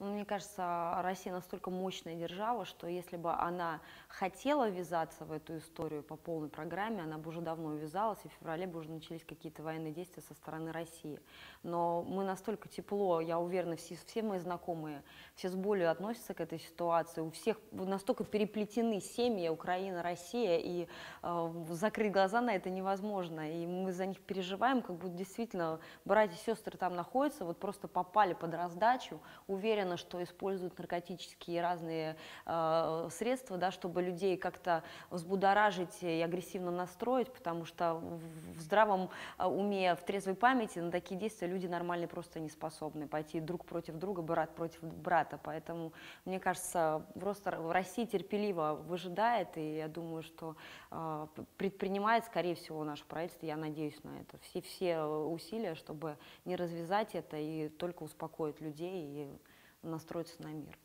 Ну, мне кажется, Россия настолько мощная держава, что если бы она хотела ввязаться в эту историю по полной программе, она бы уже давно ввязалась, и в феврале бы уже начались какие-то военные действия со стороны России. Но мы настолько тепло, я уверена, все, все мои знакомые, все с болью относятся к этой ситуации, у всех настолько переплетены семьи Украина, Россия, и э, закрыть глаза на это невозможно, и мы за них переживаем, как будто действительно братья и сестры там находятся, вот просто попали под раздачу, уверена, что используют наркотические разные э, средства, да, чтобы людей как-то взбудоражить и агрессивно настроить, потому что в здравом э, уме, в трезвой памяти на такие действия люди нормальные просто не способны пойти друг против друга, брат против брата. Поэтому, мне кажется, просто Россия терпеливо выжидает, и я думаю, что э, предпринимает, скорее всего, наше правительство, я надеюсь на это, все, все усилия, чтобы не развязать это и только успокоить людей и настроиться на мир.